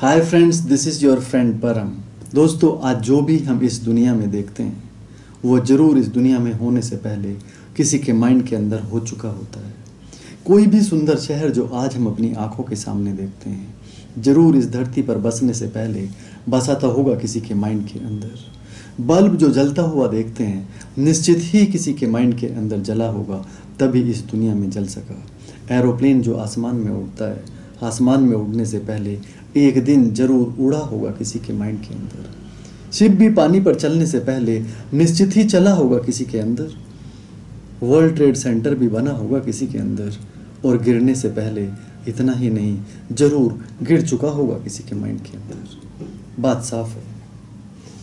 Hi friends this is your friend Param दोस्तों, आज जो भी हम इस दुनिया में देखते हैं, वो ज़रूर इस दुनिया में होने से पहले किसी के माइंड के अंदर हो चुका होता है। कोई भी सुंदर शहर जो आज हम अपनी आँखों के सामने देखते हैं, ज़रूर इस धरती पर बसने से पहले बसा तो होगा किसी के माइंड के अंदर। बल्ब जो जलता हुआ देखते हैं, निश्चित ही किसी के माइंड के अंदर जला होगा, तभी इस दुनिया में जल सका। एरोप्लेन जो आसमान में उड़ता है आसमान में उड़ने से पहले एक दिन ज़रूर उड़ा होगा किसी के माइंड के अंदर। शिप भी पानी पर चलने से पहले निश्चित ही चला होगा किसी के अंदर। वर्ल्ड ट्रेड सेंटर भी बना होगा किसी के अंदर, और गिरने से पहले इतना ही नहीं, ज़रूर गिर चुका होगा किसी के माइंड के अंदर। बात साफ़ है।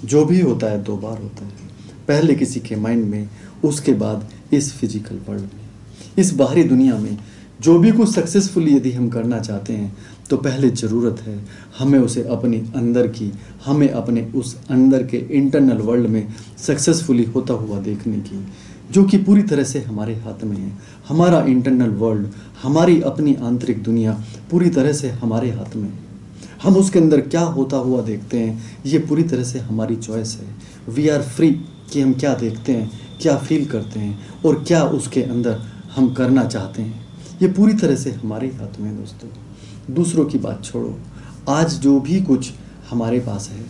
जो भी होता है दो बार होता है। पहले किसी के माइंड में, उसके बाद इस फ़िज़िकल वर्ल्ड में। इस बाहरी दुनिया में जो भी कुछ सक्सेसफुली यदि हम करना चाहते हैं तो पहले ज़रूरत है हमें उसे अपने अंदर की, हमें अपने उस अंदर के इंटरनल वर्ल्ड में सक्सेसफुली होता हुआ देखने की, जो कि पूरी तरह से हमारे हाथ में है। हमारा इंटरनल वर्ल्ड हमारी अपनी आंतरिक दुनिया पूरी तरह से हमारे हाथ में है। हम उसके अंदर क्या होता हुआ देखते हैं, ये पूरी तरह से हमारी चॉइस है। वी आर फ्री कि हम क्या देखते हैं, क्या फील करते हैं और क्या उसके अंदर हम करना चाहते हैं। ये पूरी तरह से हमारे हाथ में दोस्तों। दूसरों की बात छोड़ो। आज जो भी कुछ हमारे पास है,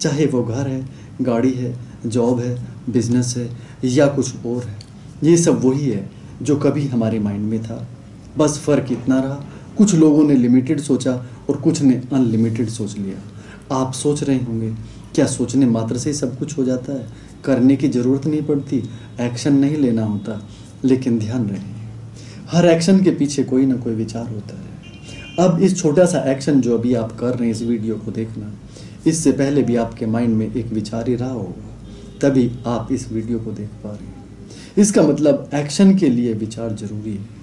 चाहे वो घर है, गाड़ी है जॉब है बिज़नेस है, या कुछ और है, ये सब वही है जो कभी हमारे माइंड में था। बस फ़र्क इतना रहा, कुछ लोगों ने लिमिटेड सोचा और कुछ ने अनलिमिटेड सोच लिया। आप सोच रहे होंगे, क्या सोचने मात्र से ही सब कुछ हो जाता है? करने की ज़रूरत नहीं पड़ती एक्शन नहीं लेना होता, लेकिन ध्यान रहे। हर एक्शन के पीछे कोई ना कोई विचार होता है। अब इस छोटा सा एक्शन जो अभी आप कर रहे हैं इस वीडियो को देखना, इससे पहले भी आपके माइंड में एक विचार ही रहा होगा, तभी आप इस वीडियो को देख पा रहे हैं। इसका मतलब एक्शन के लिए विचार ज़रूरी है।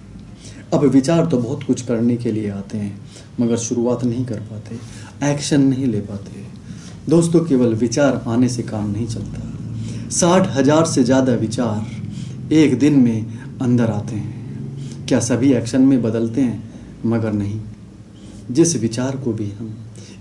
अब विचार तो बहुत कुछ करने के लिए आते हैं, मगर शुरुआत नहीं कर पाते एक्शन नहीं ले पाते। दोस्तों, केवल विचार आने से काम नहीं चलता। साठ हज़ार से ज़्यादा विचार एक दिन में अंदर आते हैं। क्या सभी एक्शन में बदलते हैं? मगर नहीं। जिस विचार को भी हम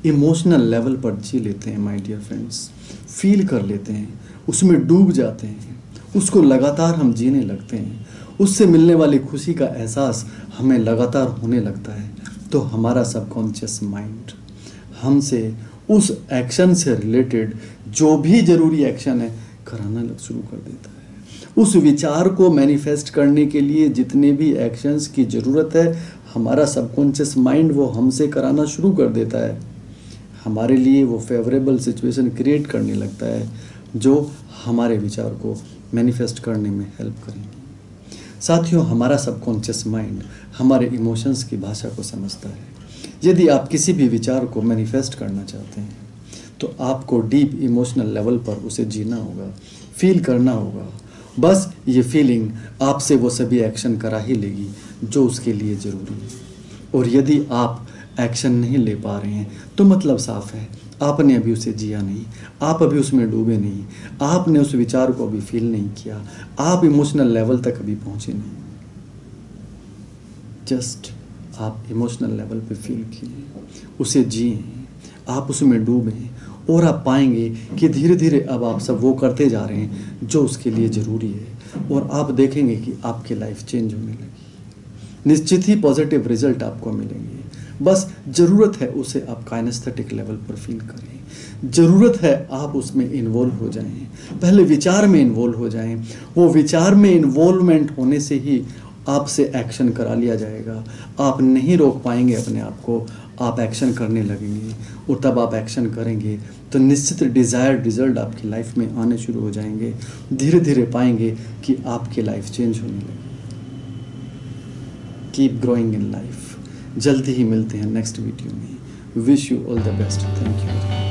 इमोशनल लेवल पर जी लेते हैं माय डियर फ्रेंड्स फील कर लेते हैं, उसमें डूब जाते हैं, उसको लगातार हम जीने लगते हैं, उससे मिलने वाली खुशी का एहसास हमें लगातार होने लगता है तो हमारा सबकॉन्शियस माइंड हमसे, उस एक्शन से रिलेटेड जो भी ज़रूरी एक्शन है, कराना शुरू कर देता है। उस विचार को मैनिफेस्ट करने के लिए जितने भी एक्शंस की ज़रूरत है, हमारा सबकॉन्शियस माइंड वो हमसे कराना शुरू कर देता है। हमारे लिए वो फेवरेबल सिचुएशन क्रिएट करने लगता है, जो हमारे विचार को मैनिफेस्ट करने में हेल्प करेंगे। साथियों, हमारा सबकॉन्शियस माइंड हमारे इमोशंस की भाषा को समझता है। यदि आप किसी भी विचार को मैनिफेस्ट करना चाहते हैं तो आपको डीप इमोशनल लेवल पर उसे जीना होगा फील करना होगा। बस ये फीलिंग आपसे वो सभी एक्शन करा ही लेगी, जो उसके लिए ज़रूरी है। और यदि आप एक्शन नहीं ले पा रहे हैं तो मतलब साफ़ है, आपने अभी उसे जिया नहीं, आप अभी उसमें डूबे नहीं, आपने उस विचार को अभी फील नहीं किया, आप इमोशनल लेवल तक अभी पहुँचे नहीं। जस्ट आप इमोशनल लेवल पे फील किए, उसे जिए, आप उसमें डूबे और आप पाएँगे कि धीरे धीरे अब आप सब वो करते जा रहे हैं जो उसके लिए ज़रूरी है। और आप देखेंगे कि आपकी लाइफ चेंज होने लगी। निश्चित ही पॉजिटिव रिज़ल्ट आपको मिलेंगे। बस ज़रूरत है उसे आप काइनेस्थेटिक लेवल पर फील करें। ज़रूरत है आप उसमें इन्वॉल्व हो जाएँ। पहले विचार में इन्वॉल्व हो जाएँ। वो विचार में इन्वॉल्वमेंट होने से ही आपसे एक्शन करा लिया जाएगा। आप नहीं रोक पाएँगे अपने आप को। आप एक्शन करने लगेंगे। और तब आप एक्शन करेंगे तो निश्चित डिज़ायर्ड रिज़ल्ट आपकी लाइफ में आने शुरू हो जाएँगे धीरे धीरे पाएँगे कि आपकी लाइफ चेंज होने लगे। कीप ग्रोइंग इन लाइफ जल्दी ही मिलते हैं नेक्स्ट वीडियो में। Wish you all the best thank you